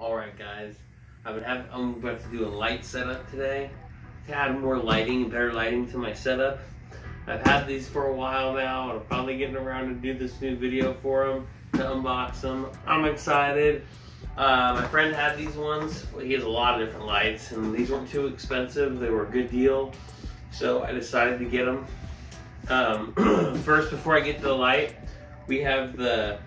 All right, guys. I would have. I'm about to do a light setup today to add more lighting and better lighting to my setup. I've had these for a while now, and I'm finally getting around to do this new video for them to unbox them. I'm excited. Uh, my friend had these ones. He has a lot of different lights, and these weren't too expensive. They were a good deal, so I decided to get them. Um, first, before I get to the light, we have the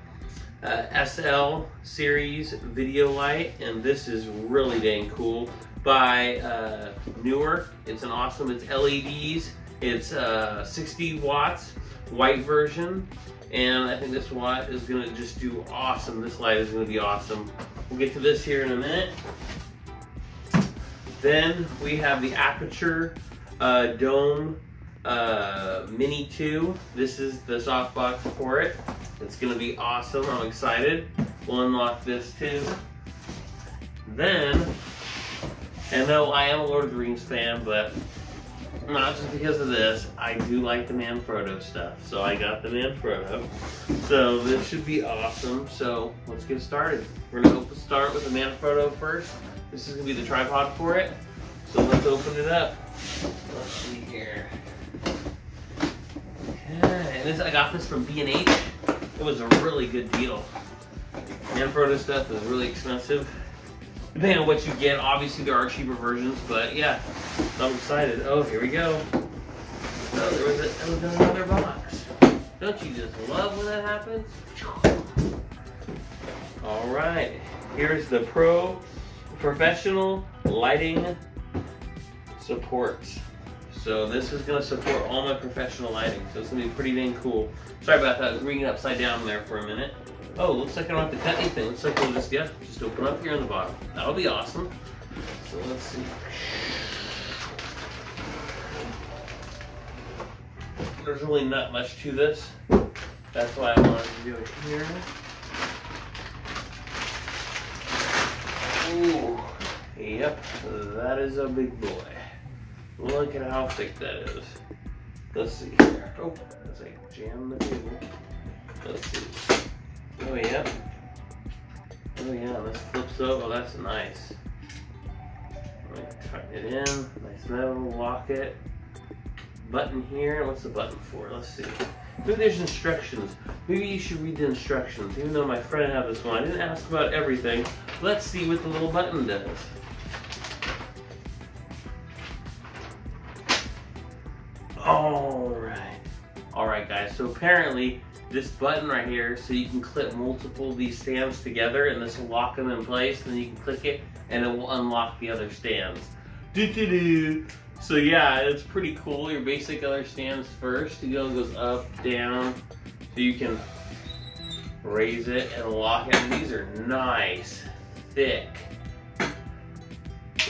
uh, SL series video light, and this is really dang cool by uh, Neewer. It's an awesome, it's LEDs, it's uh, 60 watts, white version, and I think this watt is gonna just do awesome. This light is gonna be awesome. We'll get to this here in a minute. Then we have the Aputure uh, Dome uh, Mini 2. This is the softbox for it. It's gonna be awesome, I'm excited. We'll unlock this too. Then, and though I am a Lord of the Rings fan, but not just because of this, I do like the Manfrotto stuff. So I got the Manfrotto. So this should be awesome. So let's get started. We're gonna start with the Manfrotto first. This is gonna be the tripod for it. So let's open it up. Let's see here. And this I got this from B&H. It was a really good deal. Manfrotto stuff is really expensive. Depending on what you get, obviously there are cheaper versions, but yeah, I'm excited. Oh, here we go. So there was, a, there was another box. Don't you just love when that happens? All right, here's the Pro Professional Lighting Supports. So this is gonna support all my professional lighting. So it's gonna be pretty dang cool. Sorry about that, I was upside down there for a minute. Oh, looks like I don't have to cut anything. Looks like we'll just, yeah, just open up here on the bottom. That'll be awesome. So let's see. There's really not much to this. That's why I wanted to do it here. Ooh, yep, that is a big boy. Look at how thick that is. Let's see here. Oh, let's like jam the table. Let's see. Oh yeah. Oh yeah, this flips over. That's nice. Tuck it in. Nice metal. Lock it. Button here. What's the button for? Let's see. Maybe there's instructions. Maybe you should read the instructions. Even though my friend had this one, I didn't ask about everything. Let's see what the little button does. All right. All right, guys. So apparently this button right here, so you can clip multiple these stands together and this will lock them in place. And then you can click it and it will unlock the other stands. So yeah, it's pretty cool. Your basic other stands first. It goes up, down. So you can raise it and lock it. These are nice, thick,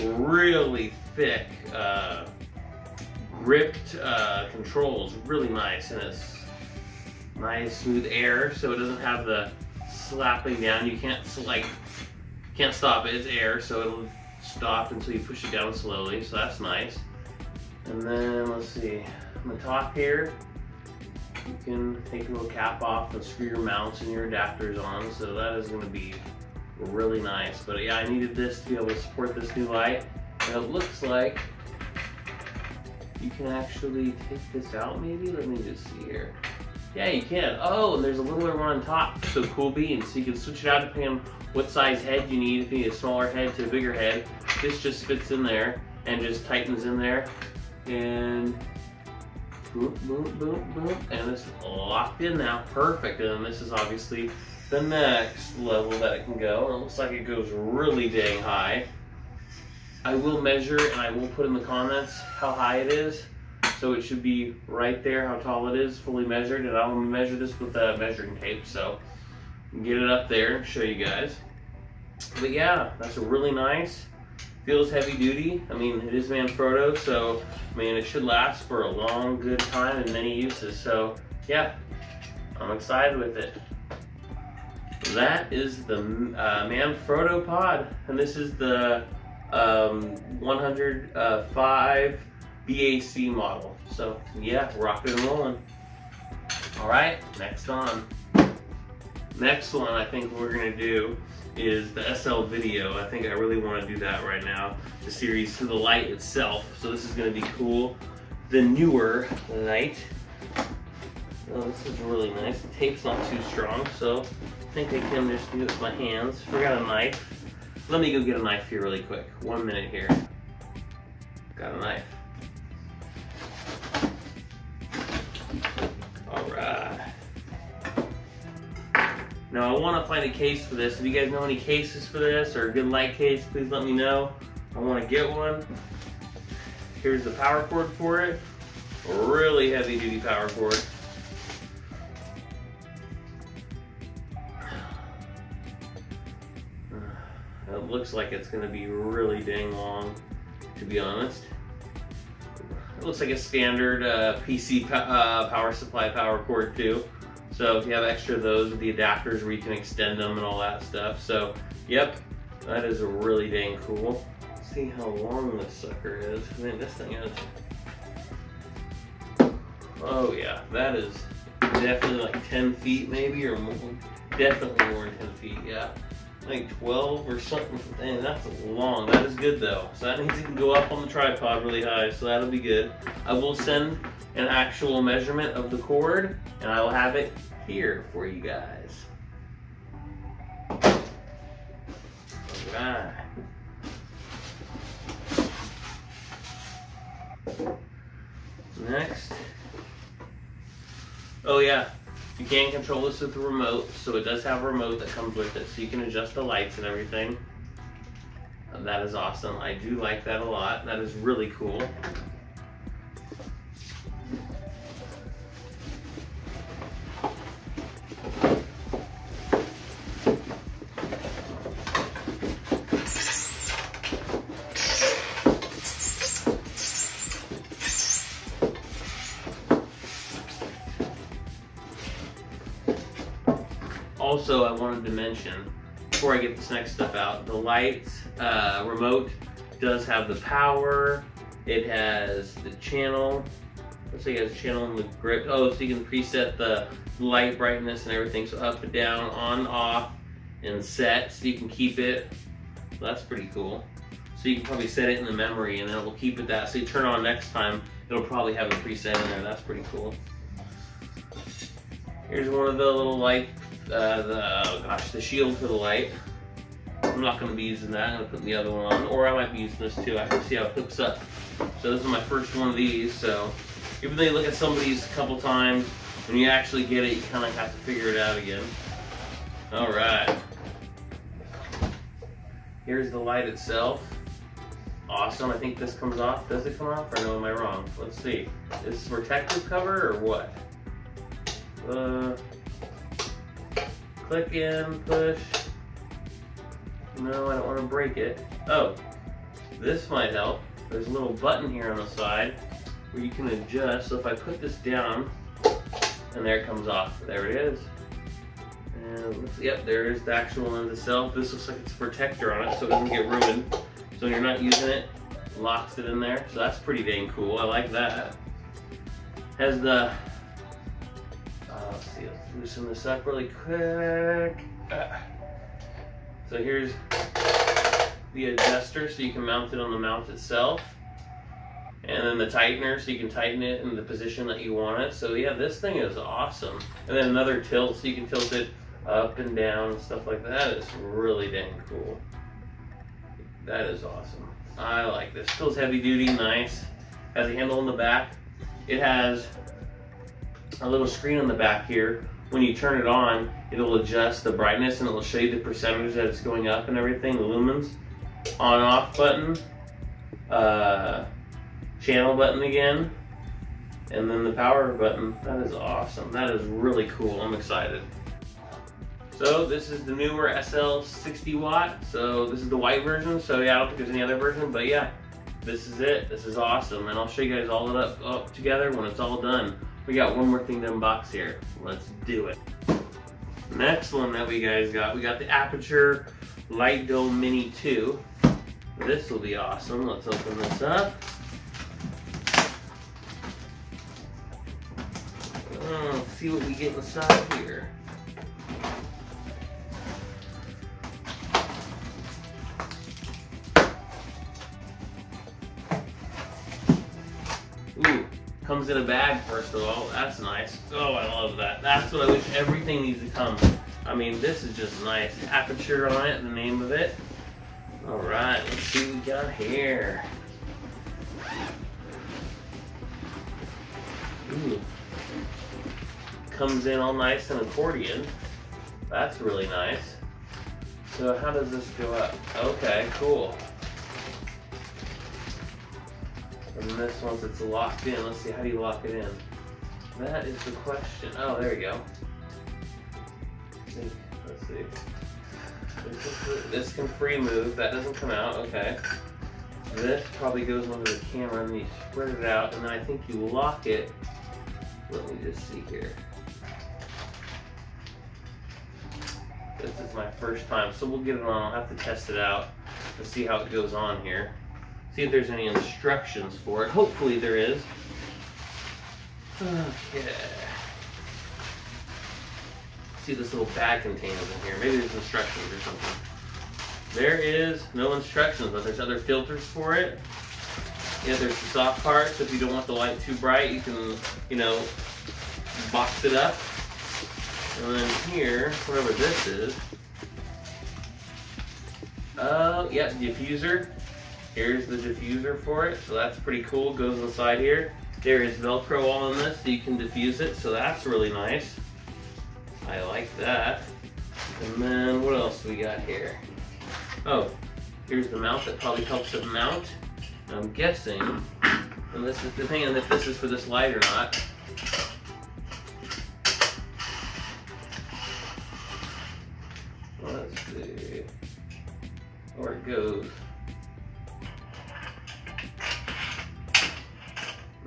really thick, uh, gripped uh, controls. Really nice. And it's nice smooth air so it doesn't have the slapping down. You can't like can't stop it. It's air, so it'll stop until you push it down slowly. So that's nice. And then let's see, on the top here, you can take a little cap off and screw your mounts and your adapters on. So that is going to be really nice. But yeah, I needed this to be able to support this new light. And it looks like you can actually take this out maybe. Let me just see here. Yeah, you can. Oh, and there's a littler one on top. So cool beans. So you can switch it out depending on what size head you need. If you need a smaller head to a bigger head, this just fits in there and just tightens in there. And boom, boom, boom, boom. And it's locked in now. Perfect. And this is obviously the next level that it can go. It looks like it goes really dang high. I will measure and I will put in the comments how high it is. So it should be right there how tall it is, fully measured. And I'll measure this with a measuring tape. So get it up there show you guys. But yeah, that's a really nice. Feels heavy duty. I mean, it is Manfrotto, so I mean, it should last for a long, good time and many uses. So yeah, I'm excited with it. That is the uh, Manfrotto pod, and this is the um, 105 BAC model. So yeah, rocking and rolling. All right, next on. Next one I think we're gonna do is the SL video. I think I really wanna do that right now. The series to the light itself. So this is gonna be cool. The Neewer light. Oh, this is really nice. The tape's not too strong, so I think I can just do it with my hands. Forgot a knife. Let me go get a knife here really quick. One minute here. Got a knife. All right. Now I want to find a case for this. If you guys know any cases for this or a good light case, please let me know. I want to get one. Here's the power cord for it. A really heavy duty power cord. It looks like it's to be really dang long, to be honest. It looks like a standard uh, PC uh, power supply power cord too. So if you have extra of those with the adapters where you can extend them and all that stuff. So yep, that is really dang cool. Let's see how long this sucker is. I mean, this thing is. Oh yeah, that is definitely like 10 feet maybe or more. Definitely more than 10 feet, yeah like 12 or something. That's long. That is good though. So that means it can go up on the tripod really high, so that'll be good. I will send an actual measurement of the cord, and I will have it here for you guys. Alright. Next. Oh yeah, you can control this with the remote, so it does have a remote that comes with it, so you can adjust the lights and everything. Uh, that is awesome. I do like that a lot. That is really cool. Also, I wanted to mention, before I get this next stuff out, the light uh, remote does have the power. It has the channel. Let's say it has a channel in the grip. Oh, so you can preset the light brightness and everything. So up and down, on, off, and set. So you can keep it. that's pretty cool. So you can probably set it in the memory and then it will keep it that. So you turn on next time, it'll probably have a preset in there. That's pretty cool. Here's one of the little light uh, the, oh gosh, the shield for the light. I'm not going to be using that. I'm to put the other one on, or I might be using this too. I to see how it hooks up. So this is my first one of these. So even though you look at some of these a couple times, when you actually get it, you kind of have to figure it out again. All right. Here's the light itself. Awesome. I think this comes off. Does it come off, or no? Am I wrong? Let's see. Is this protective cover or what? Uh, Click in, push. No, I don't want to break it. Oh, this might help. There's a little button here on the side where you can adjust. So if I put this down, and there it comes off. There it is. And yep, there is the actual lens itself. This looks like it's a protector on it so it doesn't get ruined. So when you're not using it, it locks it in there. So that's pretty dang cool. I like that. Has the see, let's loosen this up really quick. Ah. So here's the adjuster so you can mount it on the mount itself. And then the tightener so you can tighten it in the position that you want it. So yeah, this thing is awesome. And then another tilt so you can tilt it up and down and stuff like that. It's really dang cool. That is awesome. I like this. Feels heavy duty, nice. Has a handle in the back. It has a little screen on the back here. When you turn it on, it'll adjust the brightness and it'll show you the percentage that it's going up and everything, the lumens. On off button, uh, channel button again, and then the power button. That is awesome. That is really cool. I'm excited. So this is the Neewer SL 60 watt. So this is the white version. So yeah, I don't think there's any other version, but yeah, this is it. This is awesome. And I'll show you guys all it up, up together when it's all done. We got one more thing to unbox here. Let's do it. Next one that we guys got, we got the Aputure Light Dome Mini 2. This will be awesome. Let's open this up. Oh, see what we get inside here. Comes in a bag, first of all. That's nice. Oh, I love that. That's what I wish everything needs to come. I mean, this is just nice. Aputure on it, the name of it. All right, let's see what we got here. Ooh. Comes in all nice and accordion. That's really nice. So how does this go up? Okay, cool. And this once it's locked in, let's see, how do you lock it in? That is the question. Oh, there you go. Let's see. This can free move, that doesn't come out, okay. This probably goes onto the camera and you spread it out and then I think you lock it. Let me just see here. This is my first time, so we'll get it on. I'll have to test it out and see how it goes on here. See if there's any instructions for it. Hopefully there is. Okay. See this little bag container in here. Maybe there's instructions or something. There is no instructions, but there's other filters for it. Yeah, there's the soft part, so If you don't want the light too bright, you can, you know, box it up and then here, whatever this is, uh, yep, diffuser. Here's the diffuser for it, so that's pretty cool. Goes inside here. There is Velcro all in this, so you can diffuse it, so that's really nice. I like that. And then what else we got here? Oh, here's the mount that probably helps it mount. I'm guessing, and this is depending on if this is for this light or not. Let's see where it goes.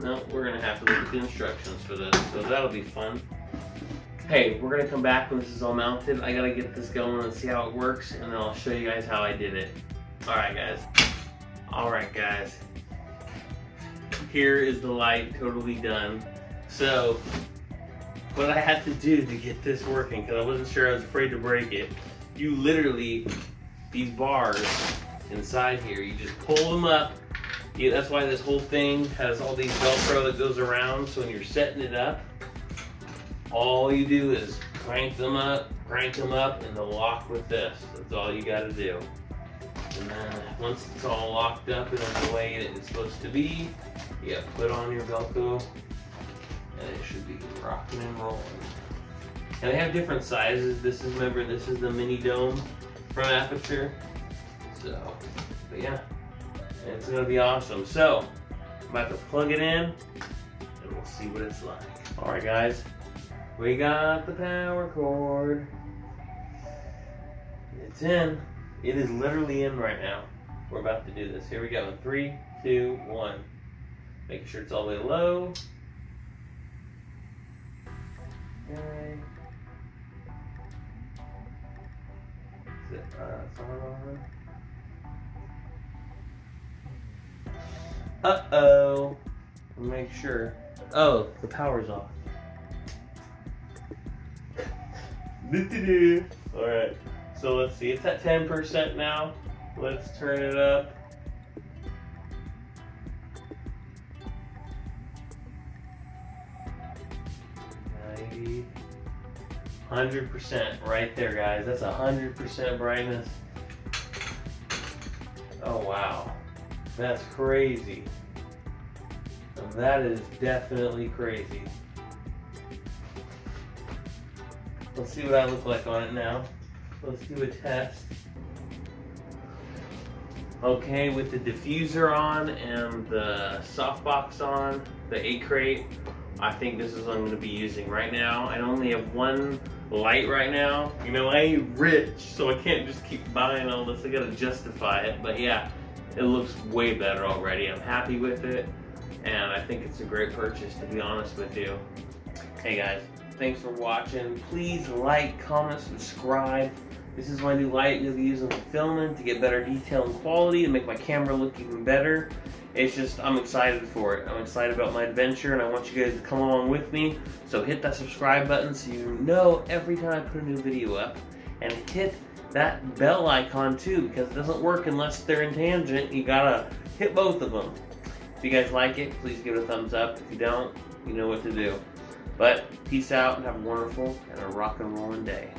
No, we're gonna have to look at the instructions for this, so that'll be fun. Hey, we're gonna come back when this is all mounted. I gotta get this going and see how it works, and then I'll show you guys how I did it. All right, guys. All right, guys. Here is the light totally done. So, what I had to do to get this working, because I wasn't sure, I was afraid to break it, you literally these bars inside here. You just pull them up. Yeah, that's why this whole thing has all these Velcro that goes around. So when you're setting it up, all you do is crank them up, crank them up, and they'll lock with this. That's all you got to do. And then once it's all locked up and in the way that it's supposed to be, yeah, put on your Velcro, and it should be rocking and rolling. And they have different sizes. This is, remember, this is the mini dome from Aputure. So, but yeah, it's gonna be awesome. So, I'm about to plug it in and we'll see what it's like. All right, guys, we got the power cord. It's in. It is literally in right now. We're about to do this. Here we go. Three, two, one. Making sure it's all the way low. Okay. Uh, Uh-oh. Make sure. Oh, the power's off. Alright, so let's see. It's at 10% now. Let's turn it up. Ninety. 100% right there, guys. That's a 100% brightness. Oh, wow. That's crazy. That is definitely crazy. Let's see what I look like on it now. Let's do a test. Okay, with the diffuser on and the softbox on, the 8 crate, I think this is what I'm going to be using right now. I only have one light right now. You know, I ain't rich, so I can't just keep buying all this. I gotta justify it. But yeah, it looks way better already. I'm happy with it, and I think it's a great purchase, to be honest with you. Hey guys, thanks for watching. Please like, comment, subscribe. This is my new light you'll be using for filming to get better detail and quality and make my camera look even better it's just, I'm excited for it. I'm excited about my adventure and I want you guys to come along with me. So hit that subscribe button so you know every time I put a new video up. And hit that bell icon too because it doesn't work unless they're in tangent. You gotta hit both of them. If you guys like it, please give it a thumbs up. If you don't, you know what to do. But peace out and have a wonderful and a rock and rolling day.